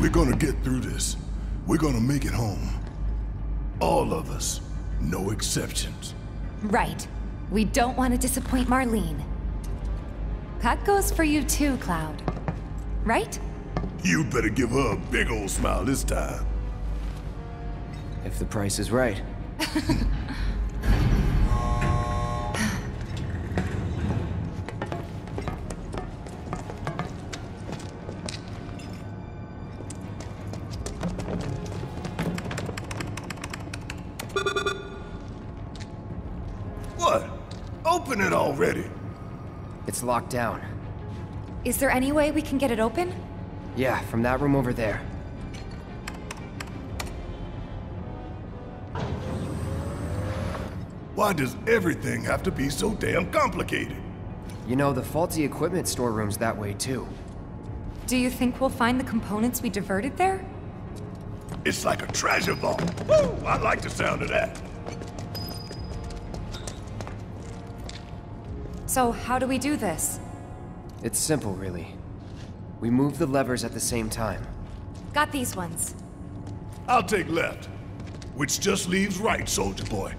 We're gonna get through this. We're gonna make it home. All of us. No exceptions. Right. We don't want to disappoint Marlene. That goes for you too, Cloud. Right? You better give her a big old smile this time. If the price is right. What? Open it already. It's locked down. Is there any way we can get it open? Yeah, from that room over there. Why does everything have to be so damn complicated? You know, the faulty equipment storeroom's that way too. Do you think we'll find the components we diverted there? It's like a treasure vault. Woo! I like the sound of that. So how do we do this? It's simple, really. We move the levers at the same time. Got these ones. I'll take left, which just leaves right, soldier boy.